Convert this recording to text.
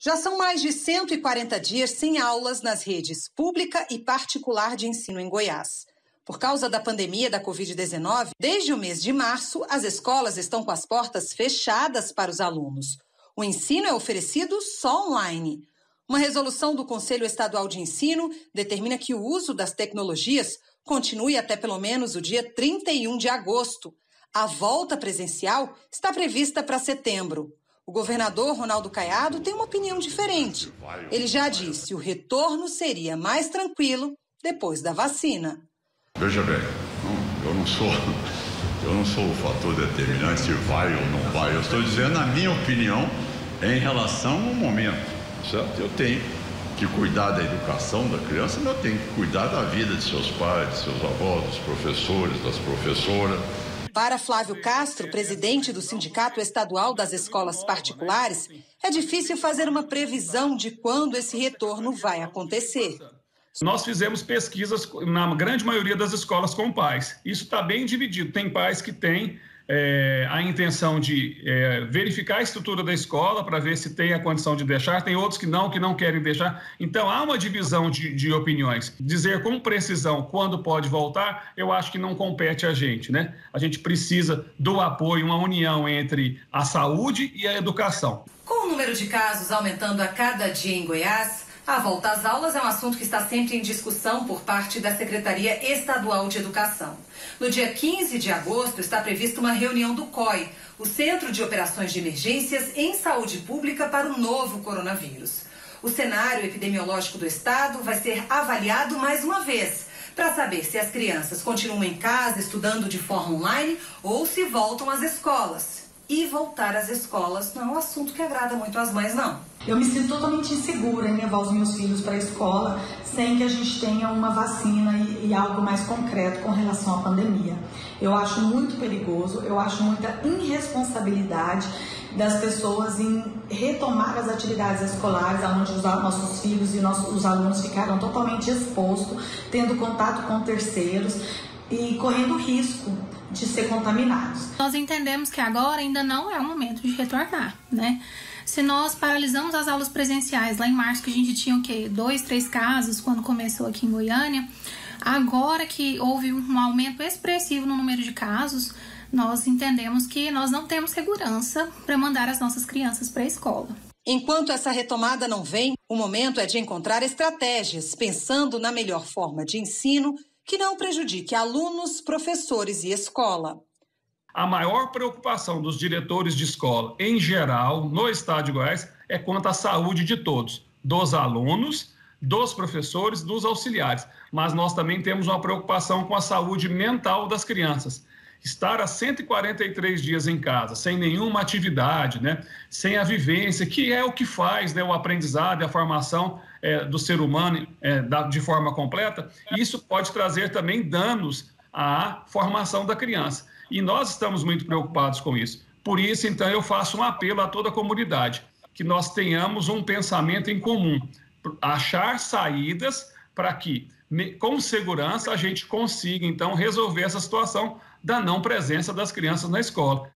Já são mais de 140 dias sem aulas nas redes pública e particular de ensino em Goiás. Por causa da pandemia da Covid-19, desde o mês de março, as escolas estão com as portas fechadas para os alunos. O ensino é oferecido só online. Uma resolução do Conselho Estadual de Ensino determina que o uso das tecnologias continue até pelo menos o dia 31 de agosto. A volta presencial está prevista para setembro. O governador Ronaldo Caiado tem uma opinião diferente. Ele já disse o retorno seria mais tranquilo depois da vacina. Veja bem, não, eu não sou eu não sou o fator determinante se vai ou não vai. Eu estou dizendo a minha opinião em relação ao momento, certo? Eu tenho que cuidar da educação da criança, mas eu tenho que cuidar da vida de seus pais, de seus avós, dos professores, das professoras. Para Flávio Castro, presidente do Sindicato Estadual das Escolas Particulares, é difícil fazer uma previsão de quando esse retorno vai acontecer. Nós fizemos pesquisas na grande maioria das escolas com pais. Isso está bem dividido. Tem pais que têm é, a intenção de é, verificar a estrutura da escola para ver se tem a condição de deixar, tem outros que não, que não querem deixar. Então há uma divisão de, de opiniões. Dizer com precisão quando pode voltar, eu acho que não compete a gente, né? A gente precisa do apoio, uma união entre a saúde e a educação. Com o número de casos aumentando a cada dia em Goiás, a volta às aulas é um assunto que está sempre em discussão por parte da Secretaria Estadual de Educação. No dia 15 de agosto está prevista uma reunião do COI, o Centro de Operações de Emergências em Saúde Pública para o novo coronavírus. O cenário epidemiológico do estado vai ser avaliado mais uma vez para saber se as crianças continuam em casa estudando de forma online ou se voltam às escolas. E voltar às escolas não é um assunto que agrada muito às mães, não. Eu me sinto totalmente insegura em levar os meus filhos para a escola sem que a gente tenha uma vacina e, e, algo mais concreto com relação à pandemia. Eu acho muito perigoso, eu acho muita irresponsabilidade das pessoas em retomar as atividades escolares, onde os nossos filhos e nossos, os alunos ficaram totalmente expostos, tendo contato com terceiros e correndo risco de ser contaminados. Nós entendemos que agora ainda não é o momento de retornar, né? Se nós paralisamos as aulas presenciais lá em março, que a gente tinha o quê? Dois, três casos quando começou aqui em Goiânia, agora que houve um aumento expressivo no número de casos, nós entendemos que nós não temos segurança para mandar as nossas crianças para a escola. Enquanto essa retomada não vem, o momento é de encontrar estratégias, pensando na melhor forma de ensino que não prejudique alunos, professores e escola. A maior preocupação dos diretores de escola, em geral, no estado de Goiás, é quanto à saúde de todos, dos alunos, dos professores, dos auxiliares. Mas nós também temos uma preocupação com a saúde mental das crianças estar há 143 dias em casa, sem nenhuma atividade, né, sem a vivência, que é o que faz né, o aprendizado e a formação é, do ser humano é, da, de forma completa, isso pode trazer também danos à formação da criança. E nós estamos muito preocupados com isso. Por isso, então, eu faço um apelo a toda a comunidade, que nós tenhamos um pensamento em comum, achar saídas para que, com segurança, a gente consiga, então, resolver essa situação da não presença das crianças na escola.